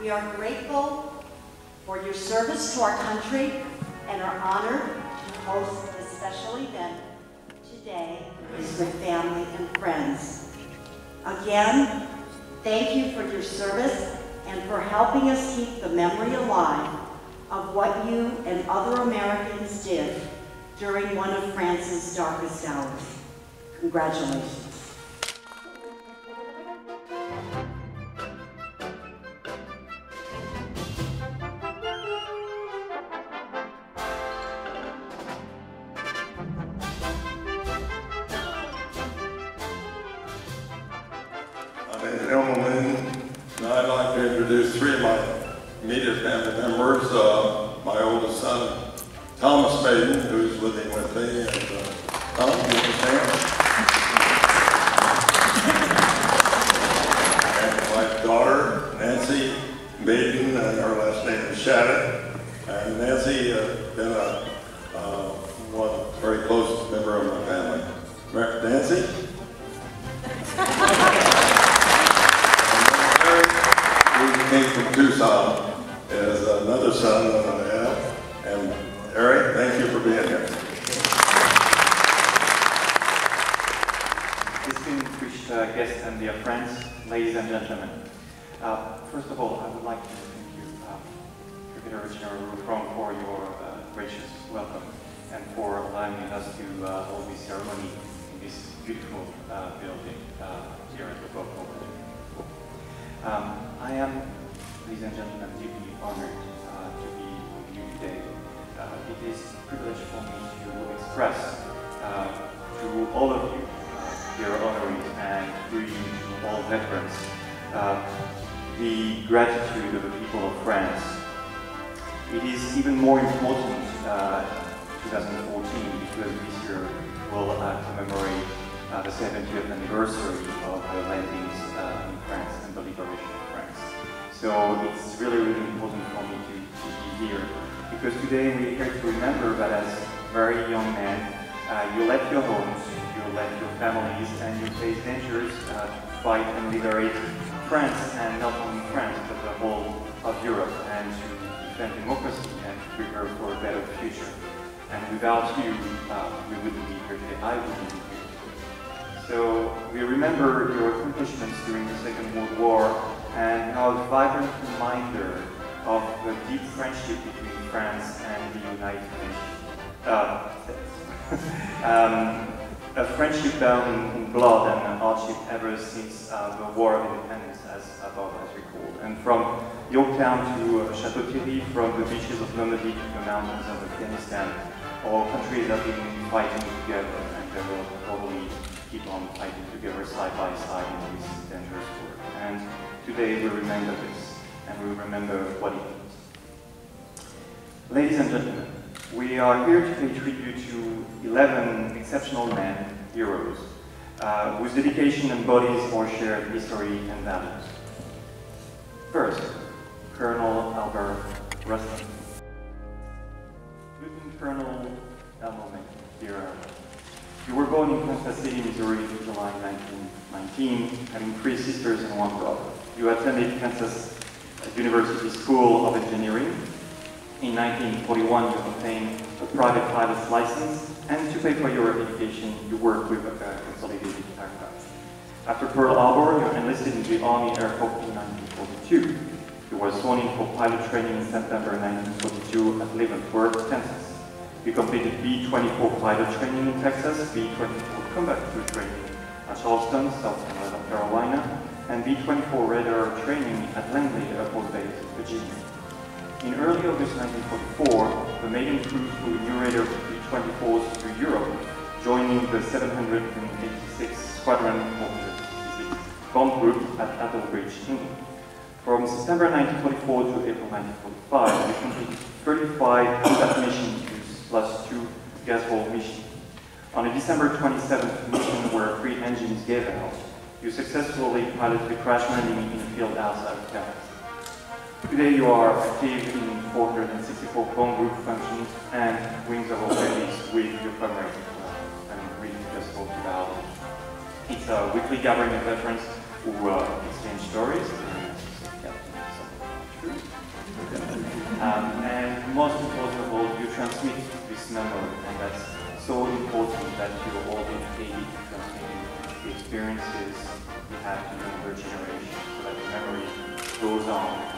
We are grateful for your service to our country and are honored to host this special event today with family and friends. Again, thank you for your service and for helping us keep the memory alive of what you and other Americans did during one of France's darkest hours. Congratulations. I'm Ed Elmerman, and I'd like to introduce three of my immediate family members. Uh, my oldest son, Thomas Maiden, who's living with me, and uh, Tom, you can stand. And my daughter, Nancy Maiden, and her last name is Shannon. And Nancy has been a uh, one very close member of my family. Nancy? friends, ladies and gentlemen. Uh, first of all, I would like to thank you, uh, Cricketer General Rufron, for your uh, gracious welcome and for allowing us to uh, hold this ceremony in this beautiful uh, building uh, here at the Bob um, I am, ladies and gentlemen, deeply is even more important uh, 2014 because this year will uh, commemorate uh, the 70th anniversary of the landings in France and the liberation of France. So it's really, really important for me to, to be here because today we're here to remember that as very young men, you left your homes, you left your families, and you faced dangers to fight and liberate France, and not only France, but the whole of Europe, and to defend democracy and to prepare for a better future. And without you, uh, we wouldn't be here today. I wouldn't be here. So we remember your accomplishments during the Second World War and how a vibrant reminder of the deep friendship between France and the United Nations. Uh, um, a friendship bound in, in blood and an hardship ever since uh, the War of Independence, as above as recalled. And from Yorktown to uh, Chateau Thierry, from the beaches of Normandy to the mountains of Afghanistan, all countries have been fighting together and they will probably keep on fighting together side by side in this dangerous war. And today we remember this, and we remember what it means. Ladies and gentlemen, we are here to pay tribute to 11 exceptional men, heroes, uh, whose dedication embodies our shared history and values. First, Colonel Albert Rustin. Lieutenant Colonel Elmo dear You were born in Kansas City, Missouri in July 1919, having three sisters and one brother. You attended Kansas University School of Engineering. In 1941, you obtain a private pilot's license, and to pay for your education, you worked with a consolidated aircraft. After Pearl Harbor, you enlisted in the Army Air Corps in 1942. You were sworn in for pilot training in September 1942 at Leavenworth, Kansas. You completed B-24 pilot training in Texas, B-24 combat crew training at Charleston, South Carolina, and B-24 radar training at Langley Air Force Base, Virginia. In early August 1944, the Maiden crew flew new radar B-24s to Europe, joining the 786 Squadron 466 bomb group at Attlebridge, England. From September 1944 to April 1945, we completed 35 combat missions plus two gas haul missions. On a December 27th mission where three engines gave out, you successfully piloted the crash landing in a field outside of Paris. Today you are active in 464 bomb group functions and wings of operations with your comrades. I'm really just spoke about it. It's a weekly gathering of veterans who uh, exchange stories. Um, and most important of all, you transmit this memory, and that's so important that you're all dedicated to the experiences you have to younger generations, so that the memory goes on.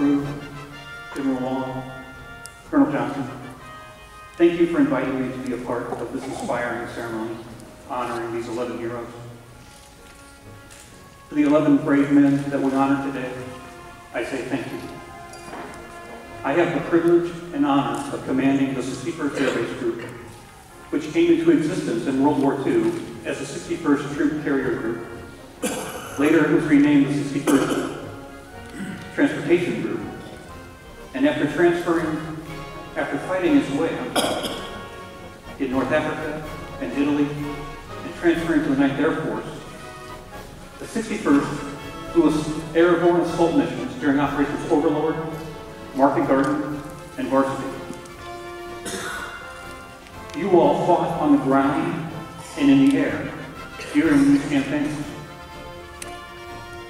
Mr. General Long, Colonel Johnson, thank you for inviting me to be a part of this inspiring ceremony honoring these 11 heroes. To the 11 brave men that we honor today, I say thank you. I have the privilege and honor of commanding the 61st Air Base Group, which came into existence in World War II as the 61st Troop Carrier Group. Later, it was renamed the 61st Transportation Group. And after transferring, after fighting its way in North Africa and Italy, and transferring to the 9th Air Force, the 61st flew airborne assault missions during Operations Overlord, Market Garden, and Varsity. You all fought on the ground and in the air during these campaigns.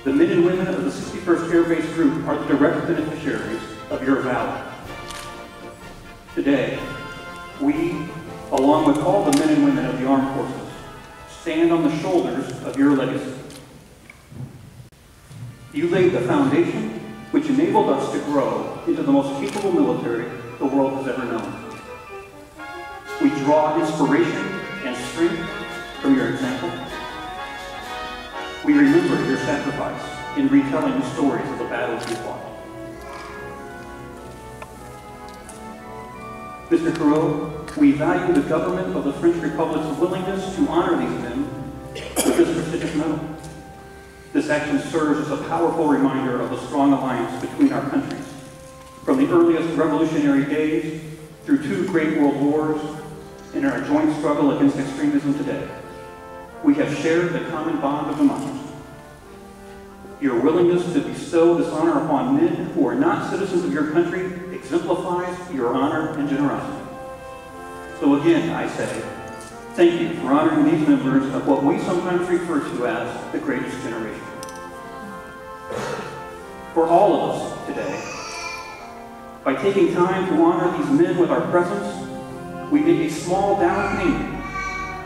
The men and women of the 61st Air Base Group are the direct beneficiaries of your valor. Today, we, along with all the men and women of the armed forces, stand on the shoulders of your legacy. You laid the foundation which enabled us to grow into the most capable military the world has ever known. We draw inspiration and strength from your example. We remember your sacrifice in retelling the stories of the battles you fought. Mr. Carreau, we value the government of the French Republic's willingness to honor these men with this prestigious medal. This action serves as a powerful reminder of the strong alliance between our countries. From the earliest revolutionary days through two great world wars and our joint struggle against extremism today, we have shared the common bond of democracy. Your willingness to bestow this honor upon men who are not citizens of your country exemplifies your honor and generosity. So again, I say, thank you for honoring these members of what we sometimes refer to as the greatest generation. For all of us today, by taking time to honor these men with our presence, we make a small down payment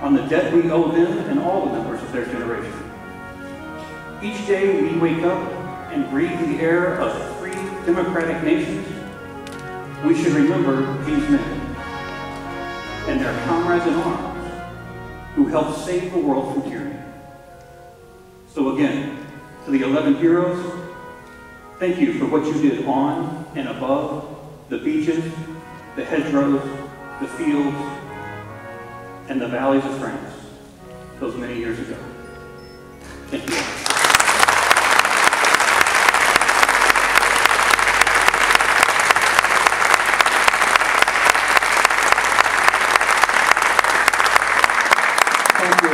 on the debt we owe them and all the members of their generation. Each day we wake up and breathe the air of free democratic nations, we should remember these men and their comrades in arms who helped save the world from tyranny. So again, to the 11 heroes, thank you for what you did on and above the beaches, the hedgerows, the fields, and the valleys of France those many years ago. Thank you Thank you,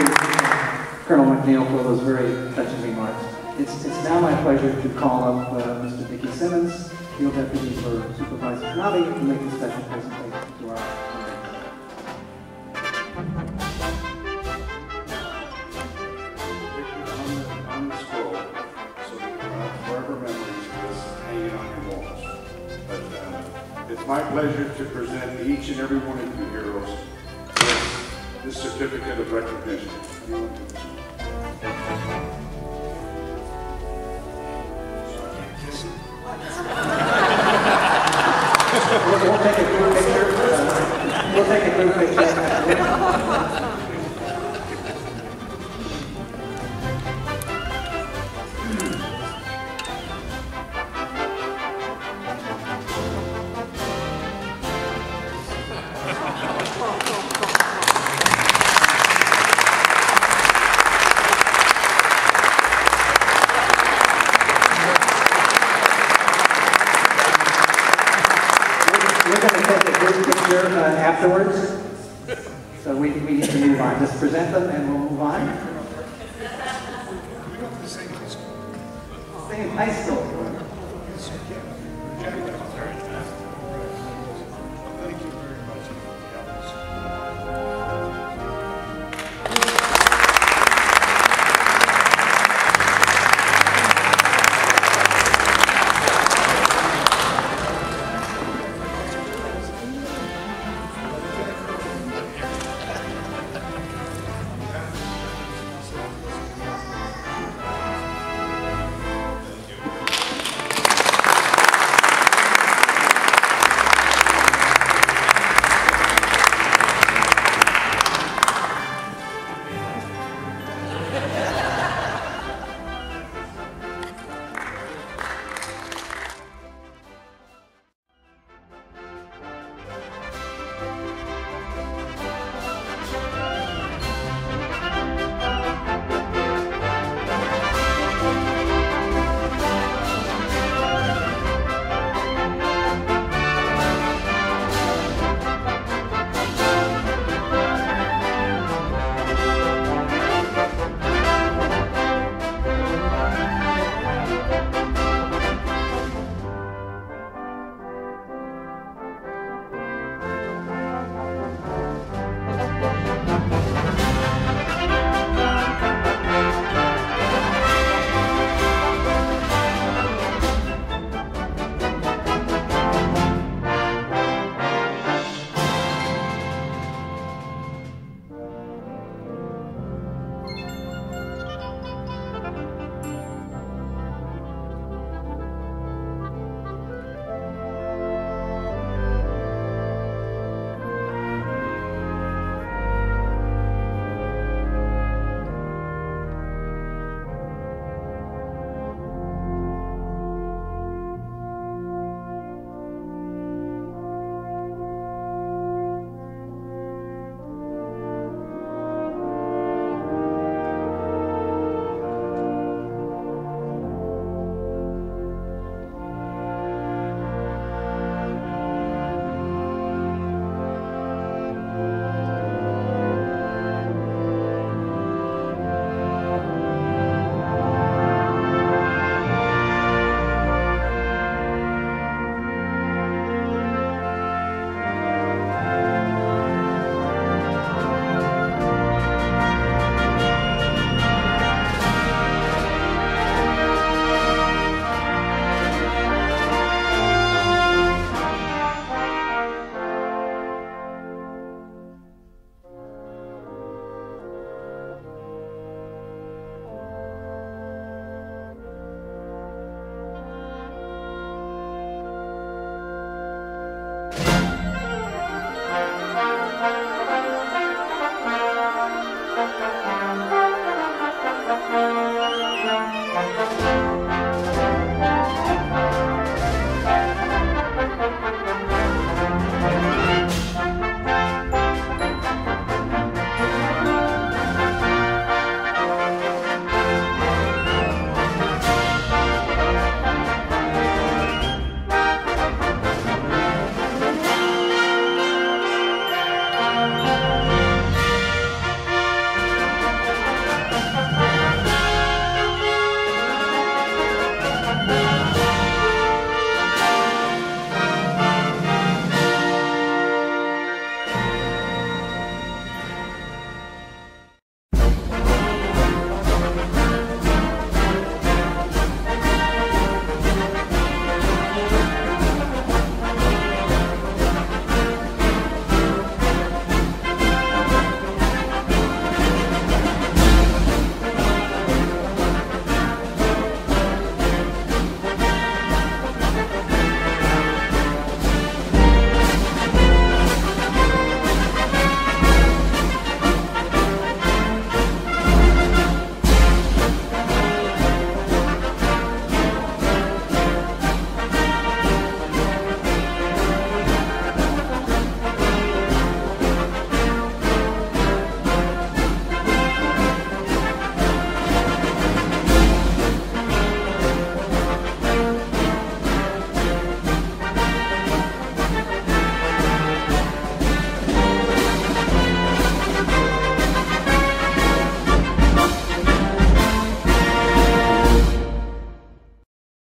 Colonel McNeil, for those very touching remarks. It's, it's now my pleasure to call up uh, Mr. Dickey Simmons, Field Deputy for Supervisor Knabe, to make a special presentation to our um, it's my pleasure to present each and every one of you heroes this certificate of recognition. We'll, we'll take a group picture. We'll take a group picture. Uh, afterwards. So we, we need to move on. Just present them and we'll move on. Same high school.